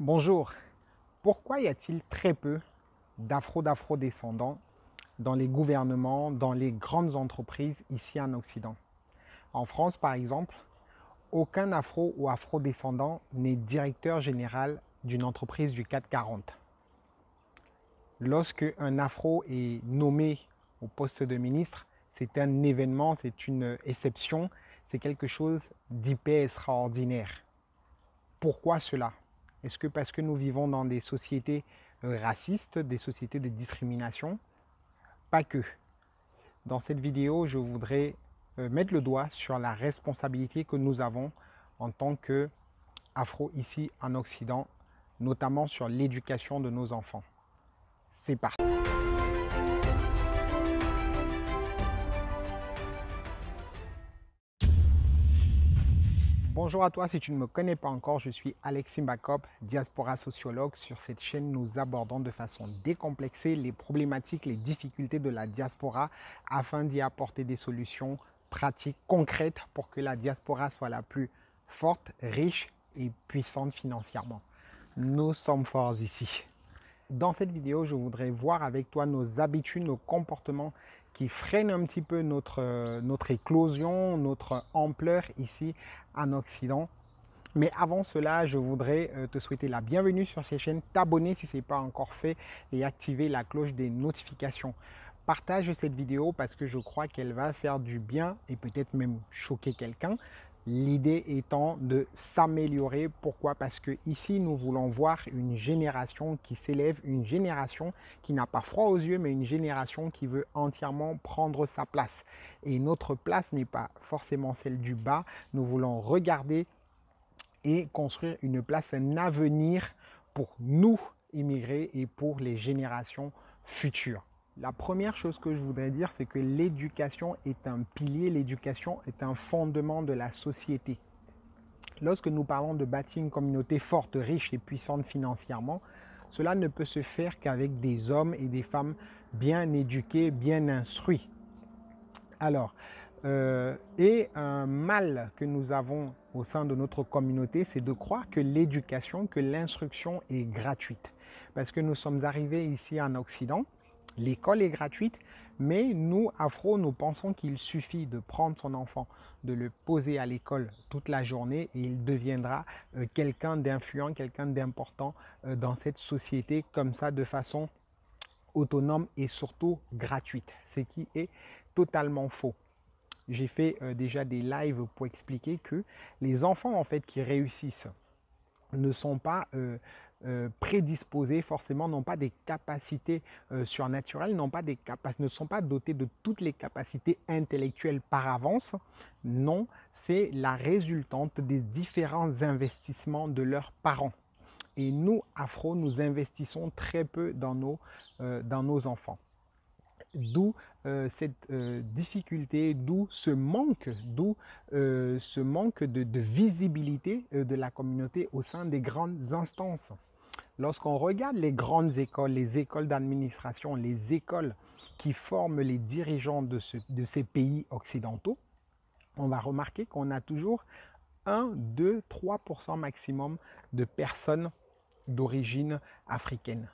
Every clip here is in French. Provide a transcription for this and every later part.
Bonjour. Pourquoi y a-t-il très peu d'afro-d'afro-descendants dans les gouvernements, dans les grandes entreprises ici en Occident? En France, par exemple, aucun afro ou afro-descendant n'est directeur général d'une entreprise du 440. Lorsque un afro est nommé au poste de ministre, c'est un événement, c'est une exception, c'est quelque chose d'hyper extraordinaire. Pourquoi cela? Est-ce que parce que nous vivons dans des sociétés euh, racistes, des sociétés de discrimination? Pas que. Dans cette vidéo, je voudrais euh, mettre le doigt sur la responsabilité que nous avons en tant que afro ici en Occident, notamment sur l'éducation de nos enfants. C'est parti. Bonjour à toi, si tu ne me connais pas encore, je suis Alexis Bakop, diaspora sociologue. Sur cette chaîne, nous abordons de façon décomplexée les problématiques, les difficultés de la diaspora afin d'y apporter des solutions pratiques, concrètes pour que la diaspora soit la plus forte, riche et puissante financièrement. Nous sommes forts ici. Dans cette vidéo, je voudrais voir avec toi nos habitudes, nos comportements qui freinent un petit peu notre, notre éclosion, notre ampleur ici en Occident. Mais avant cela, je voudrais euh, te souhaiter la bienvenue sur cette chaîne, t'abonner si ce n'est pas encore fait et activer la cloche des notifications. Partage cette vidéo parce que je crois qu'elle va faire du bien et peut-être même choquer quelqu'un. L'idée étant de s'améliorer. Pourquoi? Parce que ici, nous voulons voir une génération qui s'élève, une génération qui n'a pas froid aux yeux, mais une génération qui veut entièrement prendre sa place. Et notre place n'est pas forcément celle du bas. Nous voulons regarder et construire une place, un avenir pour nous, immigrés, et pour les générations futures. La première chose que je voudrais dire, c'est que l'éducation est un pilier, l'éducation est un fondement de la société. Lorsque nous parlons de bâtir une communauté forte, riche et puissante financièrement, cela ne peut se faire qu'avec des hommes et des femmes bien éduqués, bien instruits. Alors, euh, et un mal que nous avons au sein de notre communauté, c'est de croire que l'éducation, que l'instruction est gratuite. Parce que nous sommes arrivés ici en Occident, L'école est gratuite, mais nous, Afro, nous pensons qu'il suffit de prendre son enfant, de le poser à l'école toute la journée et il deviendra euh, quelqu'un d'influent, quelqu'un d'important euh, dans cette société comme ça de façon autonome et surtout gratuite, ce qui est totalement faux. J'ai fait euh, déjà des lives pour expliquer que les enfants en fait qui réussissent ne sont pas euh, prédisposés forcément n'ont pas des capacités euh, surnaturelles, n'ont pas des ne sont pas dotés de toutes les capacités intellectuelles par avance. Non, c'est la résultante des différents investissements de leurs parents. Et nous, Afro, nous investissons très peu dans nos, euh, dans nos enfants. D'où cette difficulté, d'où ce manque, d'où ce manque de visibilité de la communauté au sein des grandes instances. Lorsqu'on regarde les grandes écoles, les écoles d'administration, les écoles qui forment les dirigeants de, ces pays occidentaux, on va remarquer qu'on a toujours 1, 2, 3% maximum de personnes d'origine africaine.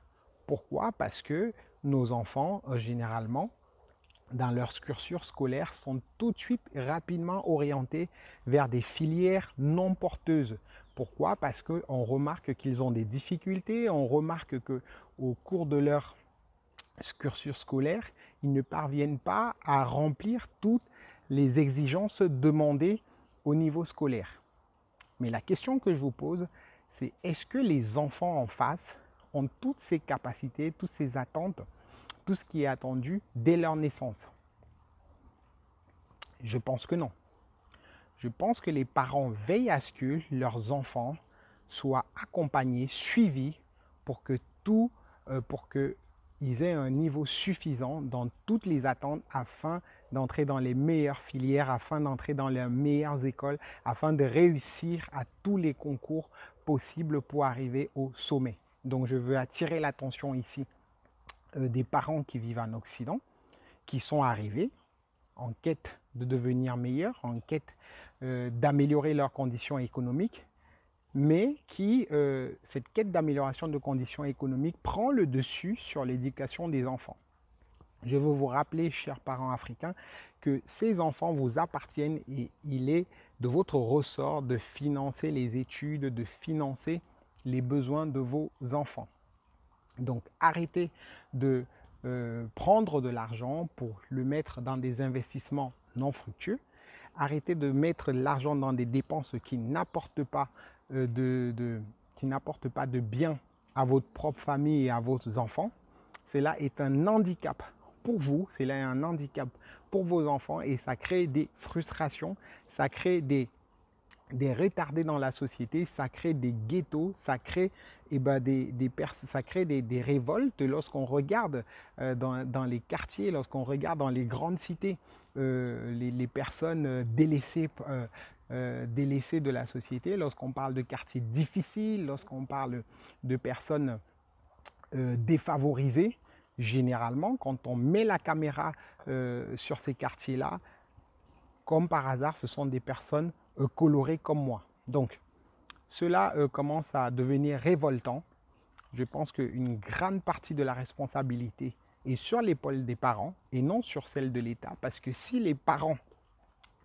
Pourquoi? Parce que nos enfants, euh, généralement, dans leur cursus scolaire, sont tout de suite rapidement orientés vers des filières non porteuses. Pourquoi? Parce qu'on remarque qu'ils ont des difficultés, on remarque que au cours de leur cursus scolaire, ils ne parviennent pas à remplir toutes les exigences demandées au niveau scolaire. Mais la question que je vous pose, c'est est-ce que les enfants en face ont toutes ces capacités, toutes ces attentes, tout ce qui est attendu dès leur naissance Je pense que non. Je pense que les parents veillent à ce que leurs enfants soient accompagnés, suivis pour que tout, euh, pour qu'ils aient un niveau suffisant dans toutes les attentes afin d'entrer dans les meilleures filières, afin d'entrer dans les meilleures écoles, afin de réussir à tous les concours possibles pour arriver au sommet. Donc je veux attirer l'attention ici des parents qui vivent en Occident, qui sont arrivés en quête de devenir meilleurs, en quête euh, d'améliorer leurs conditions économiques, mais qui, euh, cette quête d'amélioration de conditions économiques prend le dessus sur l'éducation des enfants. Je veux vous rappeler, chers parents africains, que ces enfants vous appartiennent et il est de votre ressort de financer les études, de financer les besoins de vos enfants. Donc arrêtez de euh, prendre de l'argent pour le mettre dans des investissements non fructueux. Arrêtez de mettre l'argent dans des dépenses qui n'apportent pas, euh, de, qui n'apportent pas de bien à votre propre famille et à vos enfants. Cela est un handicap pour vous, cela est un handicap pour vos enfants et ça crée des frustrations, ça crée des des retardés dans la société, ça crée des ghettos, ça crée, eh ben, des, des ça crée des, des révoltes lorsqu'on regarde euh, dans, dans, les quartiers, lorsqu'on regarde dans les grandes cités, euh, les, les, personnes euh, délaissées, délaissées de la société, lorsqu'on parle de quartiers difficiles, lorsqu'on parle de personnes défavorisées, généralement, quand on met la caméra sur ces quartiers-là, comme par hasard, ce sont des personnes euh, colorés comme moi. Donc, cela euh, commence à devenir révoltant. Je pense qu'une grande partie de la responsabilité est sur l'épaule des parents et non sur celle de l'État. Parce que si les parents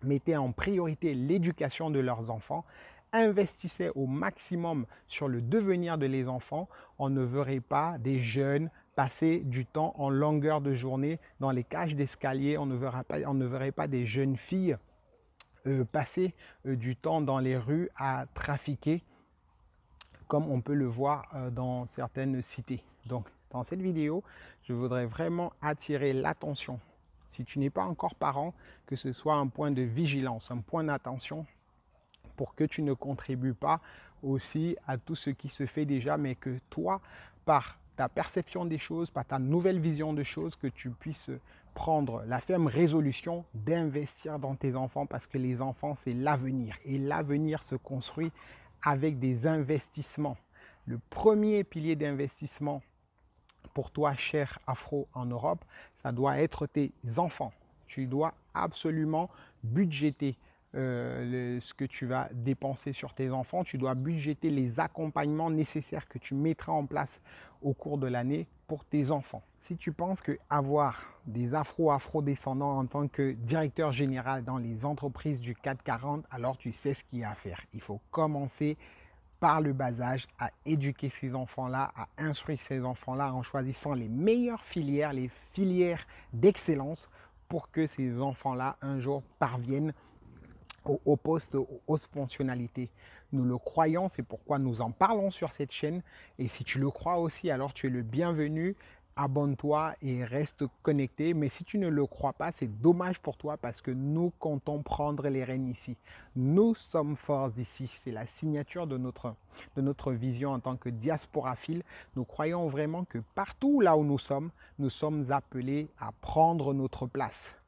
mettaient en priorité l'éducation de leurs enfants, investissaient au maximum sur le devenir de les enfants, on ne verrait pas des jeunes passer du temps en longueur de journée dans les cages d'escalier, on, on, ne verrait pas des jeunes filles euh, passer euh, du temps dans les rues à trafiquer comme on peut le voir euh, dans certaines cités. Donc dans cette vidéo, je voudrais vraiment attirer l'attention. Si tu n'es pas encore parent, que ce soit un point de vigilance, un point d'attention pour que tu ne contribues pas aussi à tout ce qui se fait déjà, mais que toi, par perception des choses, par ta nouvelle vision des choses, que tu puisses prendre la ferme résolution d'investir dans tes enfants parce que les enfants, c'est l'avenir. Et l'avenir se construit avec des investissements. Le premier pilier d'investissement pour toi, cher Afro en Europe, ça doit être tes enfants. Tu dois absolument budgéter euh, ce que tu vas dépenser sur tes enfants. Tu dois budgéter les accompagnements nécessaires que tu mettras en place au cours de l'année pour tes enfants. Si tu penses que avoir des afro-afro-descendants en tant que directeur général dans les entreprises du 440, alors tu sais ce qu'il y a à faire. Il faut commencer par le bas âge à éduquer ces enfants-là, à instruire ces enfants-là en choisissant les meilleures filières, les filières d'excellence pour que ces enfants-là un jour parviennent au, au poste, aux hautes fonctionnalités. Nous le croyons, c'est pourquoi nous en parlons sur cette chaîne. Et si tu le crois aussi, alors tu es le bienvenu abonne-toi et reste connecté. Mais si tu ne le crois pas, c'est dommage pour toi parce que nous comptons prendre les rênes ici. Nous sommes forts ici. C'est la signature de notre, de notre vision en tant que diasporaphile. Nous croyons vraiment que partout là où nous sommes, nous sommes appelés à prendre notre place.